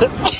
Ha ha ha!